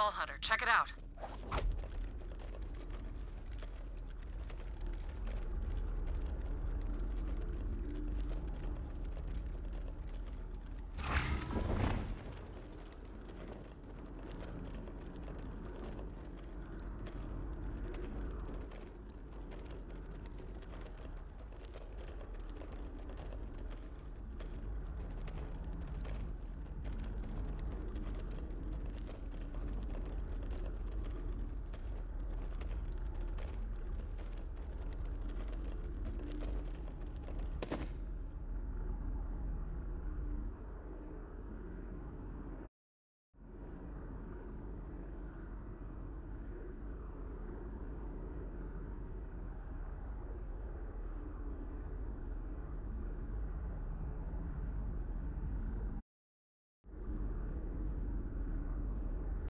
Ball Hunter. Check it out.